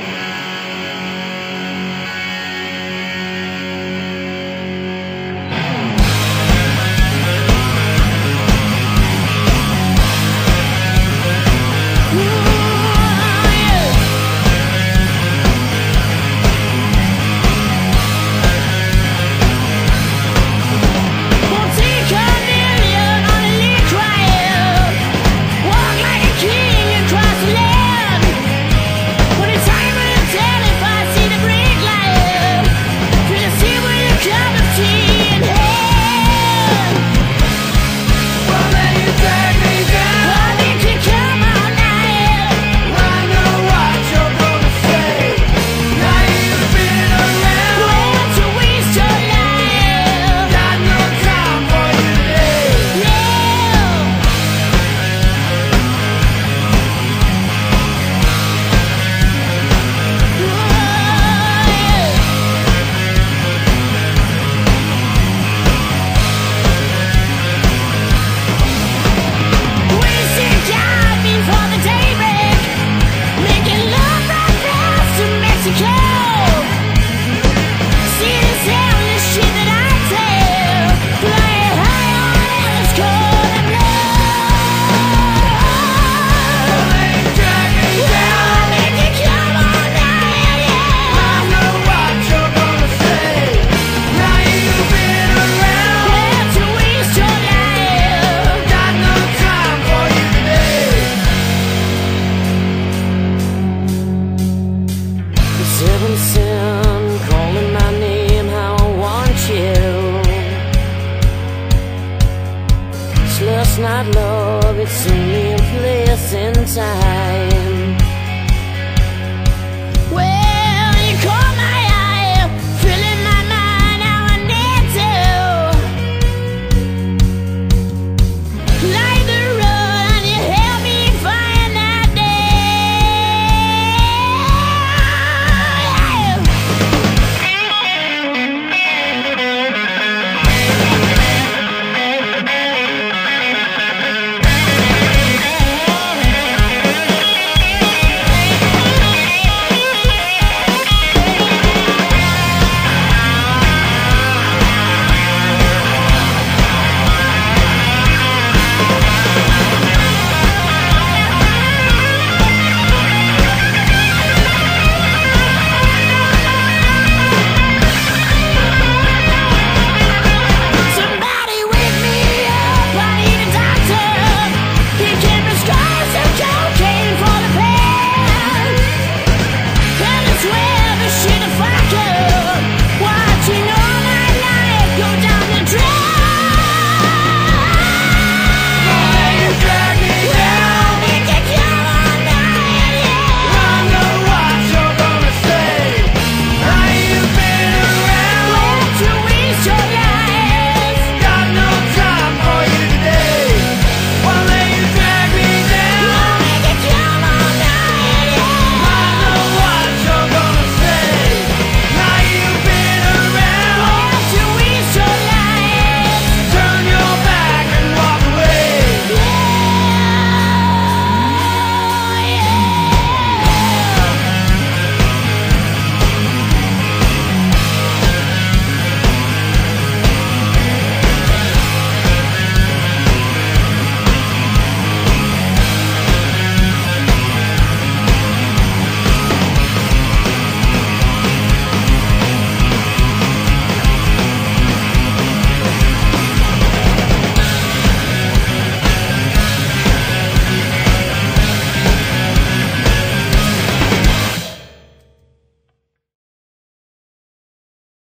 you It's not love, it's only a place in time.